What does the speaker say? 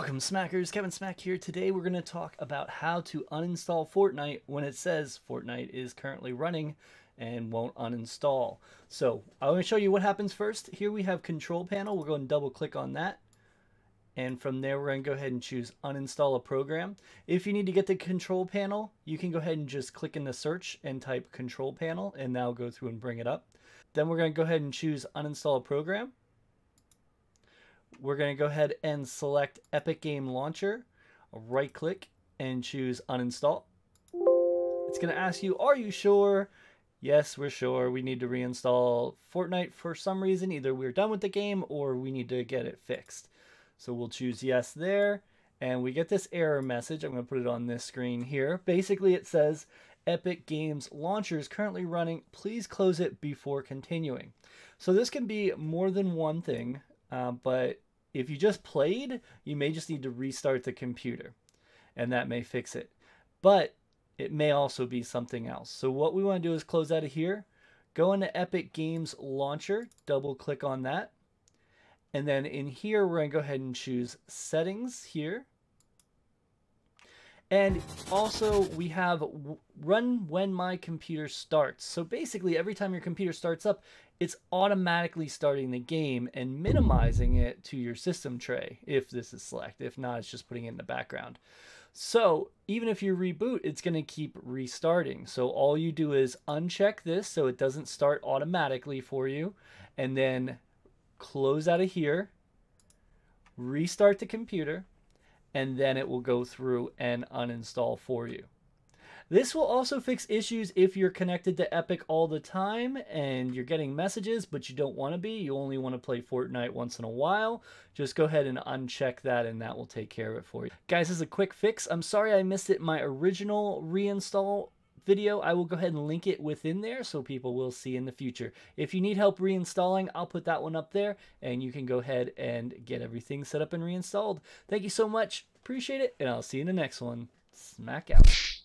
Welcome, Smackers. Kevin Smak here. Today we're going to talk about how to uninstall Fortnite when it says Fortnite is currently running and won't uninstall. So I'm going to show you what happens first. Here we have Control Panel. We're going to double click on that. And from there, we're going to go ahead and choose Uninstall a Program. If you need to get the Control Panel, you can go ahead and just click in the search and type Control Panel, and that'll go through and bring it up. Then we're going to go ahead and choose Uninstall a Program we're going to go ahead and select Epic Game Launcher, right click and choose uninstall. It's going to ask you, are you sure? Yes, we're sure. We need to reinstall Fortnite for some reason. Either we're done with the game or we need to get it fixed. So we'll choose yes there. And we get this error message. I'm going to put it on this screen here. Basically, it says Epic Games Launcher is currently running. Please close it before continuing. So this can be more than one thing, uh, but if you just played, you may just need to restart the computer and that may fix it. But it may also be something else. So what we want to do is close out of here, go into Epic Games Launcher, double click on that. And then in here, we're going to go ahead and choose settings here. And also we have run when my computer starts. So basically every time your computer starts up, it's automatically starting the game and minimizing it to your system tray if this is selected. If not, it's just putting it in the background. So even if you reboot, it's going to keep restarting. So all you do is uncheck this so it doesn't start automatically for you and then close out of here, restart the computer, and then it will go through and uninstall for you. This will also fix issues if you're connected to Epic all the time and you're getting messages, but you don't want to be. You only want to play Fortnite once in a while. Just go ahead and uncheck that and that will take care of it for you. Guys, this is a quick fix. I'm sorry I missed it my original reinstall video, I will go ahead and link it within there so people will see in the future. If you need help reinstalling, I'll put that one up there and you can go ahead and get everything set up and reinstalled. Thank you so much. Appreciate it. And I'll see you in the next one. Smack out.